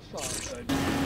sorry